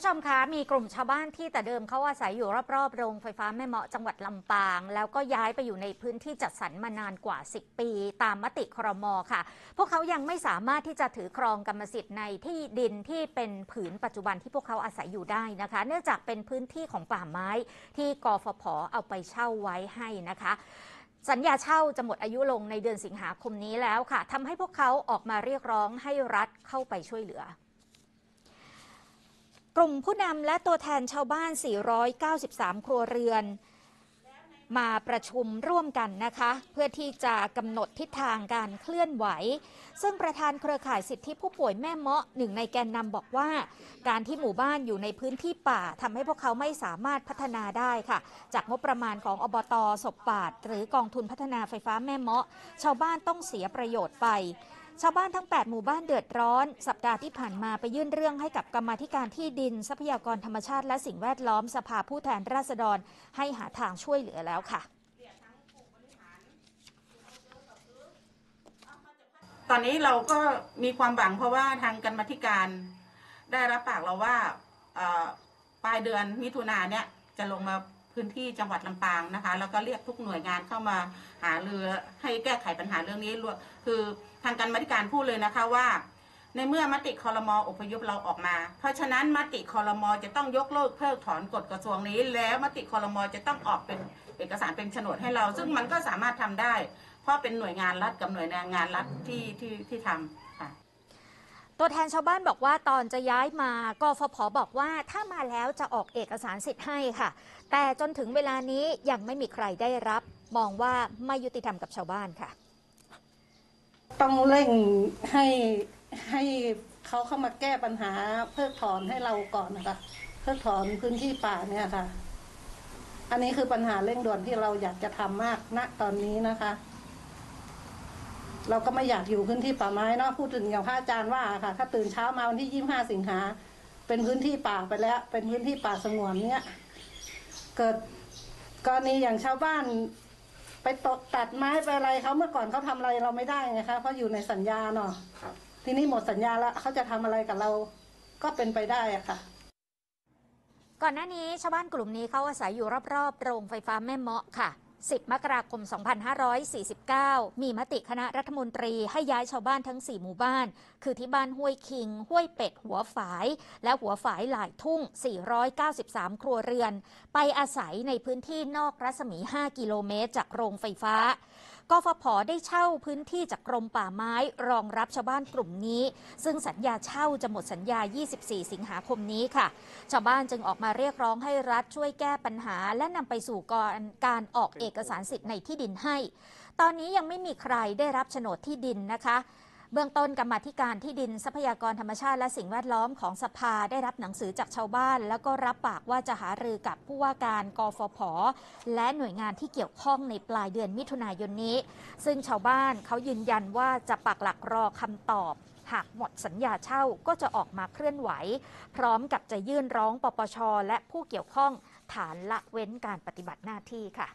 ผู้ชมคะมีกลุ่มชาวบ้านที่แต่เดิมเขาอาศัยอยู่รอบๆโรงไฟฟ้าแม่เมาะจังหวัดลำปาง แล้วก็ย้ายไปอยู่ในพื้นที่จัดสรรมานานกว่า 10 ปี ตามมติครมค่ะ พวกเขายังไม่สามารถที่จะถือครองกรรมสิทธิ์ในที่ดินที่เป็นผืนปัจจุบันที่พวกเขาอาศัยอยู่ได้นะคะ เนื่องจากเป็นพื้นที่ของป่าไม้ที่กฟผเอาไปเช่าไว้ให้นะคะสัญญาเช่าจะหมดอายุลงในเดือนสิงหาคมนี้แล้วค่ะทำให้พวกเขาออกมาเรียกร้องให้รัฐเข้าไปช่วยเหลือ กลุ่มผู้นำและตัวแทนชาวบ้าน 493 ครัวเรือน มาประชุมร่วมกันนะคะ เพื่อที่จะกำหนดทิศทางการเคลื่อนไหว ซึ่งประธานเครือข่ายสิทธิผู้ป่วยแม่เมาะหนึ่งในแกนนำบอกว่า การที่หมู่บ้านอยู่ในพื้นที่ป่าทำให้พวกเขาไม่สามารถพัฒนาได้ค่ะ จากงบประมาณของอบตศพปาด หรือกองทุนพัฒนาไฟฟ้าแม่เมาะ ชาวบ้านต้องเสียประโยชน์ไป ชาวบ้านทั้ง 8 หมู่บ้านเดือดร้อน สัปดาห์ที่ผ่านมาไปยื่นเรื่องให้กับกรรมธิการที่ดิน ทรัพยากรธรรมชาติและสิ่งแวดล้อมสภาผู้แทนราษฎร ให้หาทางช่วยเหลือแล้วค่ะ ตอนนี้เราก็มีความหวังเพราะว่าทางกรรมธิการได้รับปากเราว่าปลายเดือนมิถุนาเนี่ยจะลงมา พื้นที่จังหวัดลำปางนะคะ แล้วก็เรียกทุกหน่วยงานเข้ามาหาเรือให้แก้ไขปัญหาเรื่องนี้รวมคือทางกรรมาธิการพูดเลยนะคะว่า ในเมื่อมติคอรมออพยพเราออกมา เพราะฉะนั้นมติคอรมอจะต้องยกเลิกเพิกถอนกฎกระทรวงนี้ แล้วมติคอรมอจะต้องออกเป็นเอกสารเป็นโฉนดให้เรา ซึ่งมันก็สามารถทำได้ เพราะเป็นหน่วยงานรัฐกับหน่วยงานรัฐที่ที่ที่ทำ ตัวแทนชาวบ้านบอกว่าตอนจะย้ายมากฟผบอกว่าถ้ามาแล้วจะออกเอกสารสิทธิ์ให้ค่ะ แต่จนถึงเวลานี้ยังไม่มีใครได้รับ มองว่าไม่ยุติธรรมกับชาวบ้านค่ะ ต้องเร่งให้ให้เขาเข้ามาแก้ปัญหาเพิกถอนให้เราก่อนนะคะเพิกถอนพื้นที่ป่าเนี่ยค่ะ อันนี้คือปัญหาเร่งด่วนที่เราอยากจะทำมากณตอนนี้นะคะ เราก็ไม่อยากอยู่พื้นที่ป่าไม้เนาะพูดถึงอย่างพระอาจารย์ว่าค่ะ ถ้าตื่นเช้ามาวันที่ยี่ห้าสิงหาเป็นพื้นที่ป่าไปแล้ว เป็นพื้นที่ป่าสงวนเนี่ยเกิดกรณีอย่างชาวบ้านไปตกตัดไม้ไปอะไรเขาเมื่อก่อนเขาทำอะไรเราไม่ได้ไงคะเพราะอยู่ในสัญญาเนาะทีนี้หมดสัญญาแล้วเขาจะทำอะไรกับเราก็เป็นไปได้อะค่ะก่อนหน้านี้ชาวบ้านกลุ่มนี้เขาอาศัยอยู่รอบๆ โรงไฟฟ้าแม่เมาะค่ะ 10 มกราคม 2549 มีมติคณะรัฐมนตรีให้ย้ายชาวบ้านทั้ง 4 หมู่บ้าน คือที่บ้านห้วยคิง ห้วยเป็ด หัวฝาย และหัวฝายหลายทุ่ง 493 ครัวเรือน ไปอาศัยในพื้นที่นอกรัศมี 5 กิโลเมตร จากโรงไฟฟ้า กฟผได้เช่าพื้นที่จากกรมป่าไม้รองรับชาวบ้านกลุ่มนี้ ซึ่งสัญญาเช่าจะหมดสัญญา 24 สิงหาคมนี้ค่ะ ชาวบ้านจึงออกมาเรียกร้องให้รัฐช่วยแก้ปัญหา และนำไปสู่การการออกเอกสารสิทธิ์ในที่ดินให้ ตอนนี้ยังไม่มีใครได้รับโฉนดที่ดินนะคะ เบื้องต้นกรรมธิการที่ดินทรัพยากรธรรมชาติและสิ่งแวดล้อมของสภาได้รับหนังสือจากชาวบ้าน แล้วก็รับปากว่าจะหารือกับผู้ว่าการกฟผ และหน่วยงานที่เกี่ยวข้องในปลายเดือนมิถุนายนนี้ ซึ่งชาวบ้านเขายืนยันว่าจะปักหลักรอคำตอบหากหมดสัญญาเช่าก็จะออกมาเคลื่อนไหว พร้อมกับจะยื่นร้องปปช และผู้เกี่ยวข้องฐานละเว้นการปฏิบัติหน้าที่ค่ะ